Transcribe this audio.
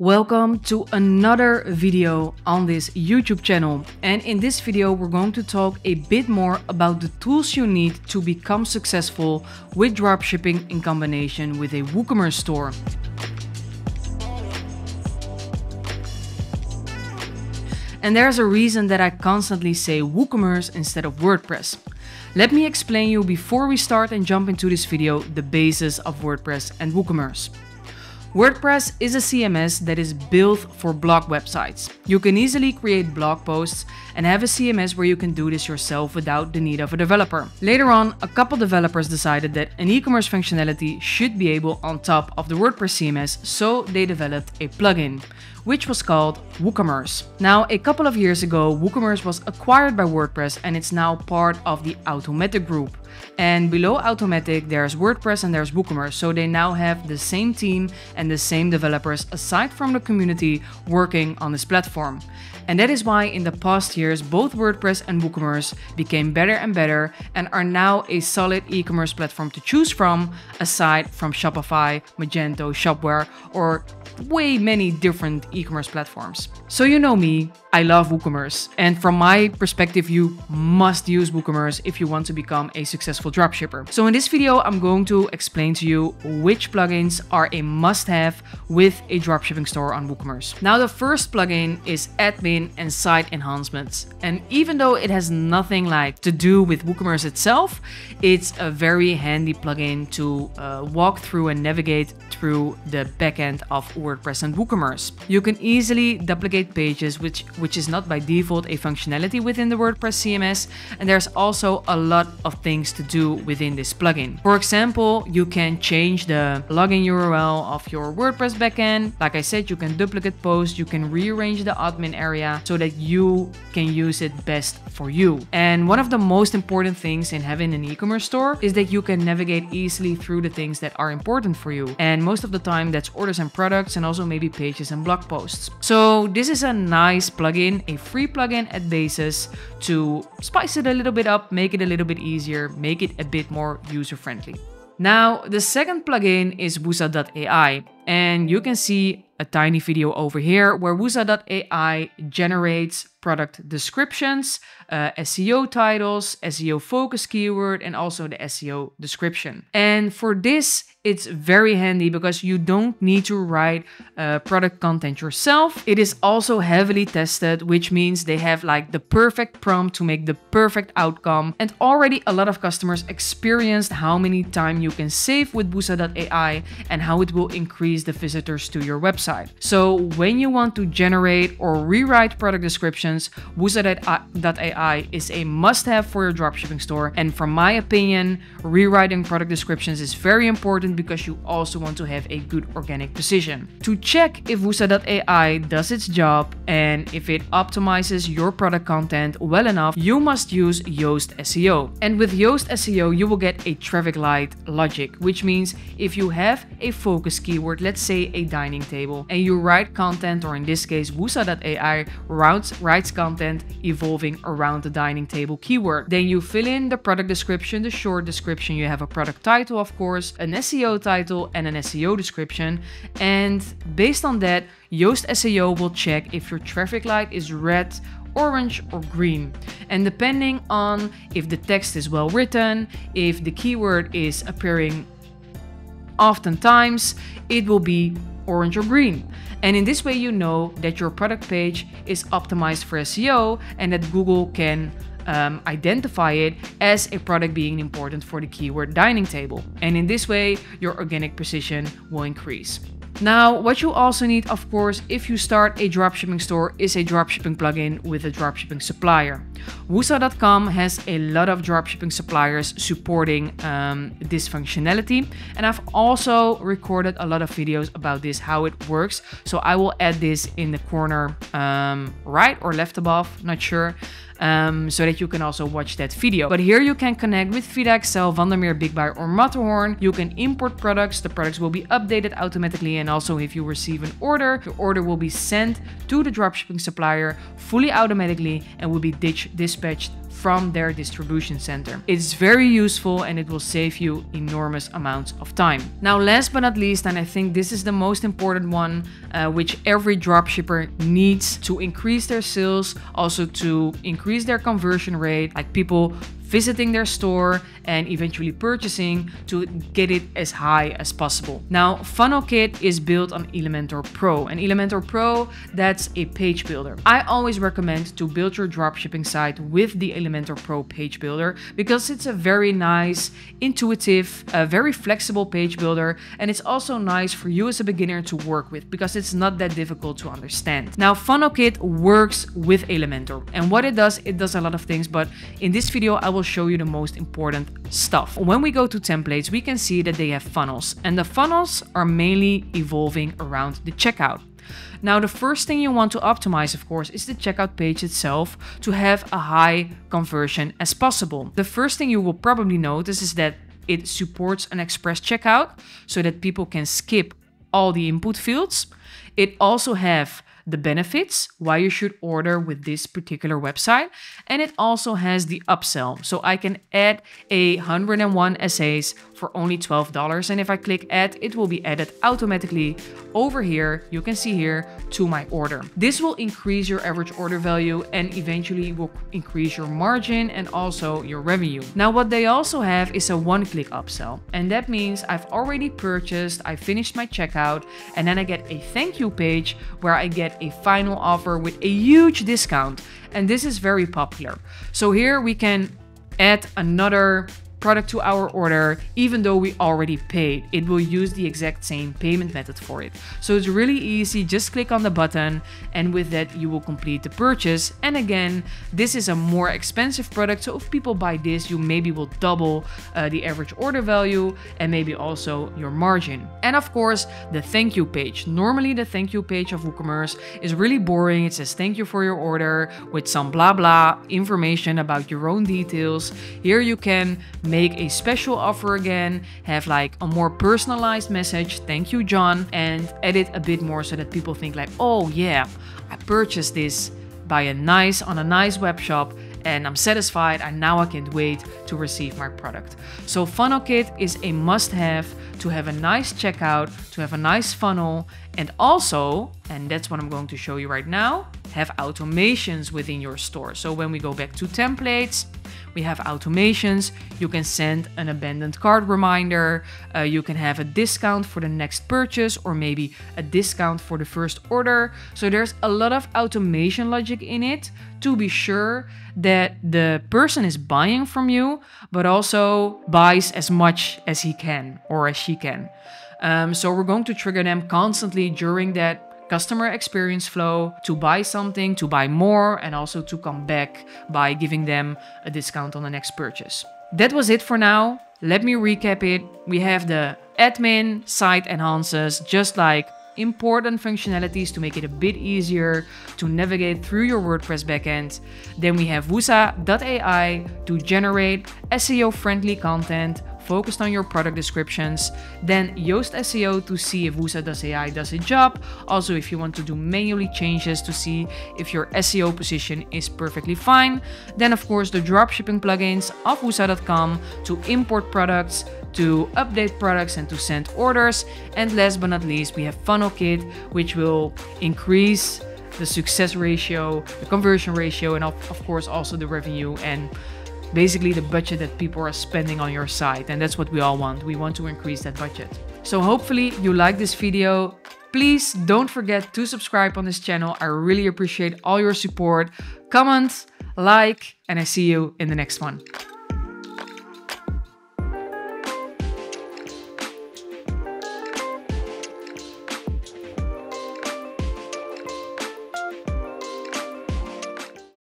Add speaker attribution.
Speaker 1: Welcome to another video on this YouTube channel and in this video we're going to talk a bit more about the tools you need to become successful with dropshipping in combination with a WooCommerce store. And there's a reason that I constantly say WooCommerce instead of WordPress. Let me explain you before we start and jump into this video the basis of WordPress and WooCommerce. WordPress is a CMS that is built for blog websites. You can easily create blog posts and have a CMS where you can do this yourself without the need of a developer. Later on, a couple developers decided that an e-commerce functionality should be able on top of the WordPress CMS, so they developed a plugin which was called WooCommerce. Now, a couple of years ago, WooCommerce was acquired by WordPress and it's now part of the Automattic group. And below Automattic, there's WordPress and there's WooCommerce. So they now have the same team and the same developers aside from the community working on this platform. And that is why in the past years, both WordPress and WooCommerce became better and better and are now a solid e-commerce platform to choose from aside from Shopify, Magento, Shopware, or way many different e-commerce platforms. So you know me, I love WooCommerce. And from my perspective, you must use WooCommerce if you want to become a successful dropshipper. So in this video, I'm going to explain to you which plugins are a must-have with a dropshipping store on WooCommerce. Now, the first plugin is admin and site enhancements. And even though it has nothing like to do with WooCommerce itself, it's a very handy plugin to uh, walk through and navigate through the backend of WordPress and WooCommerce. You can easily duplicate pages which which is not by default a functionality within the WordPress CMS, and there's also a lot of things to do within this plugin. For example, you can change the login URL of your WordPress backend. Like I said, you can duplicate posts, you can rearrange the admin area so that you can use it best for you. And one of the most important things in having an e-commerce store is that you can navigate easily through the things that are important for you. And most of the time that's orders and products and also maybe pages and blog posts. So this is a nice plugin a free plugin at Basis to spice it a little bit up, make it a little bit easier, make it a bit more user friendly. Now, the second plugin is Woosa.ai, and you can see a tiny video over here where Woosa.ai generates product descriptions, uh, SEO titles, SEO focus keyword, and also the SEO description. And for this, it's very handy because you don't need to write uh, product content yourself. It is also heavily tested, which means they have like the perfect prompt to make the perfect outcome. And already a lot of customers experienced how many time you can save with Woosa.ai and how it will increase the visitors to your website. So when you want to generate or rewrite product descriptions, Woosa.ai is a must-have for your dropshipping store. And from my opinion, rewriting product descriptions is very important because you also want to have a good organic position. To check if Woosa.ai does its job and if it optimizes your product content well enough, you must use Yoast SEO. And with Yoast SEO, you will get a traffic light logic, which means if you have a focus keyword, let's say a dining table, and you write content, or in this case, Woosa.ai writes, writes content evolving around the dining table keyword. Then you fill in the product description, the short description, you have a product title, of course, an SEO title and an SEO description. And based on that, Yoast SEO will check if your traffic light is red orange or green. And depending on if the text is well written, if the keyword is appearing oftentimes, it will be orange or green. And in this way, you know that your product page is optimized for SEO and that Google can um, identify it as a product being important for the keyword dining table. And in this way, your organic position will increase. Now, what you also need, of course, if you start a dropshipping store is a dropshipping plugin with a dropshipping supplier. Woosa.com has a lot of dropshipping suppliers supporting um, this functionality. And I've also recorded a lot of videos about this, how it works. So I will add this in the corner um, right or left above, not sure um, so that you can also watch that video. But here you can connect with VidaXL, Vandermeer, BigBuy or Matterhorn. You can import products. The products will be updated automatically. And also if you receive an order, your order will be sent to the dropshipping supplier fully automatically and will be dispatched from their distribution center. It's very useful and it will save you enormous amounts of time. Now, last but not least, and I think this is the most important one, uh, which every dropshipper needs to increase their sales, also to increase their conversion rate, like people visiting their store and eventually purchasing to get it as high as possible. Now, FunnelKit is built on Elementor Pro, and Elementor Pro, that's a page builder. I always recommend to build your dropshipping site with the Elementor Pro page builder because it's a very nice, intuitive, very flexible page builder, and it's also nice for you as a beginner to work with because it's not that difficult to understand. Now, FunnelKit works with Elementor, and what it does, it does a lot of things, but in this video, I will show you the most important stuff. When we go to templates, we can see that they have funnels and the funnels are mainly evolving around the checkout. Now, the first thing you want to optimize, of course, is the checkout page itself to have a high conversion as possible. The first thing you will probably notice is that it supports an express checkout so that people can skip all the input fields. It also have the benefits, why you should order with this particular website, and it also has the upsell. So I can add a 101 essays for only $12. And if I click add, it will be added automatically over here. You can see here to my order. This will increase your average order value and eventually will increase your margin and also your revenue. Now, what they also have is a one click upsell. And that means I've already purchased, I finished my checkout, and then I get a thank you page where I get a final offer with a huge discount. And this is very popular. So here we can add another product to our order, even though we already paid. It will use the exact same payment method for it. So it's really easy, just click on the button and with that you will complete the purchase. And again, this is a more expensive product, so if people buy this, you maybe will double uh, the average order value and maybe also your margin. And of course, the thank you page. Normally the thank you page of WooCommerce is really boring. It says thank you for your order with some blah blah information about your own details. Here you can make a special offer again, have like a more personalized message, thank you, John, and edit a bit more so that people think like, oh yeah, I purchased this by a nice on a nice web shop and I'm satisfied and now I can't wait to receive my product. So Funnel Kit is a must have to have a nice checkout, to have a nice funnel and also, and that's what I'm going to show you right now, have automations within your store. So when we go back to templates, we have automations. You can send an abandoned cart reminder. Uh, you can have a discount for the next purchase or maybe a discount for the first order. So there's a lot of automation logic in it to be sure that the person is buying from you, but also buys as much as he can or as she can. Um, so we're going to trigger them constantly during that customer experience flow to buy something, to buy more, and also to come back by giving them a discount on the next purchase. That was it for now. Let me recap it. We have the admin site enhances, just like important functionalities to make it a bit easier to navigate through your WordPress backend. Then we have Woosa.ai to generate SEO friendly content focused on your product descriptions. Then Yoast SEO to see if Woosa does AI does a job. Also, if you want to do manually changes to see if your SEO position is perfectly fine. Then, of course, the dropshipping plugins of Woosa.com to import products, to update products and to send orders. And last but not least, we have FunnelKit, which will increase the success ratio, the conversion ratio, and of, of course also the revenue and basically the budget that people are spending on your site. And that's what we all want. We want to increase that budget. So hopefully you like this video. Please don't forget to subscribe on this channel. I really appreciate all your support. Comment, like, and I see you in the next one.